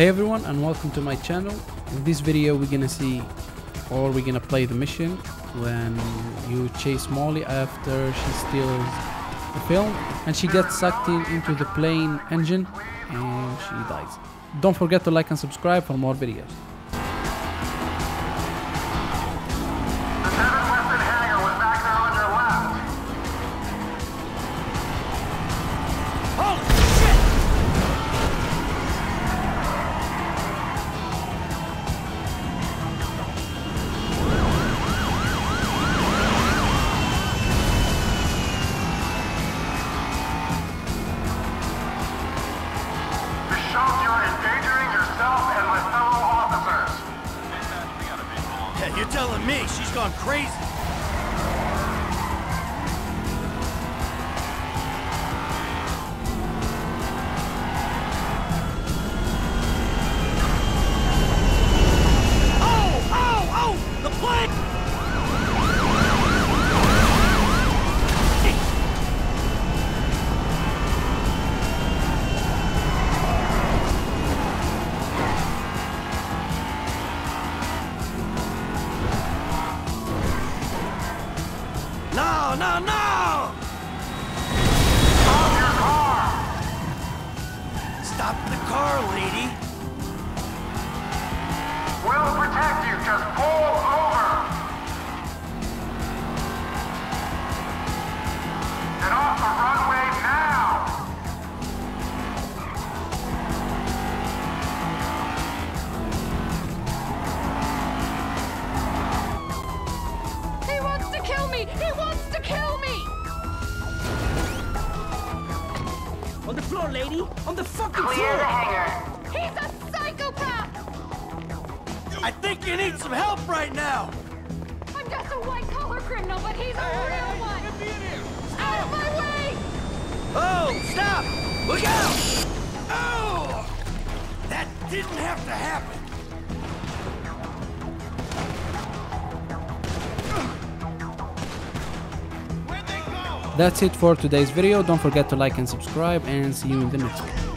Hey everyone and welcome to my channel. In this video we're gonna see or we're gonna play the mission when you chase Molly after she steals the film and she gets sucked in into the plane engine and she dies. Don't forget to like and subscribe for more videos. Telling me she's gone crazy. No, no, no! Stop your car! Stop the car, lady. We'll On the floor, lady! On the fucking Clear floor! the hangar. He's a psychopath! I think you need some help right now. I'm just a white collar criminal, but he's a real one! Out of my way! Oh, stop! Look out! Oh! That didn't have to happen. That's it for today's video. Don't forget to like and subscribe and see you in the next one.